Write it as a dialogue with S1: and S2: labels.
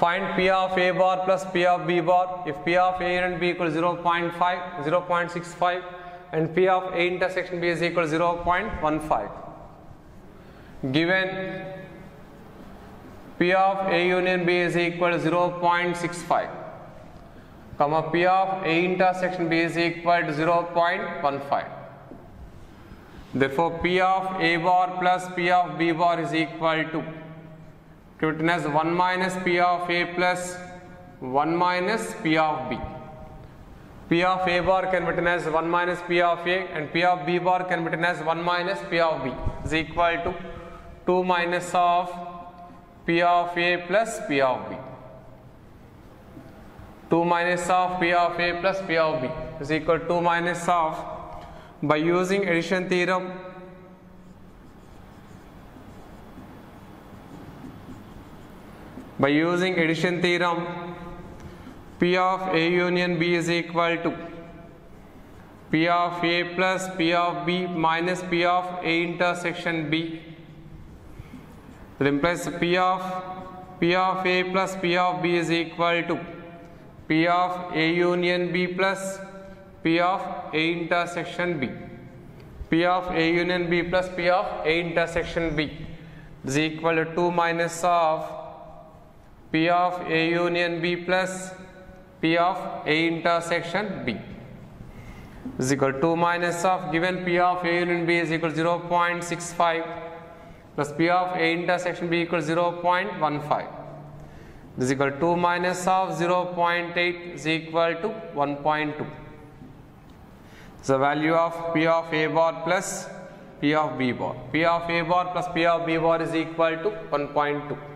S1: Find P of A bar plus P of B bar if P of A and B equals 0.5, 0.65 and P of A intersection B is equal to 0.15. Given P of A union B is equal to 0.65, comma P of A intersection B is equal to 0.15. Therefore, P of A bar plus P of B bar is equal to written as 1 minus P of A plus 1 minus P of B. P of A bar can be written as 1 minus P of A and P of B bar can be written as 1 minus P of B is equal to 2 minus of P of A plus P of B. 2 minus of P of A plus P of B is equal to 2 minus of by using addition theorem by using addition theorem P of A union B is equal to P of A plus P of B minus P of A intersection B that implies P of P of A plus P of B is equal to P of A union B plus P of A intersection B. P of A union B plus P of A intersection B is equal to 2 minus of P of A union B plus P of A intersection B. Is equal to 2 minus of given P of A union B is equal to 0.65 plus P of A intersection B equal equals 0.15 this is equal to 2 minus of 0.8 is equal to 1.2 so value of P of A bar plus P of B bar. P of A bar plus P of B bar is equal to 1.2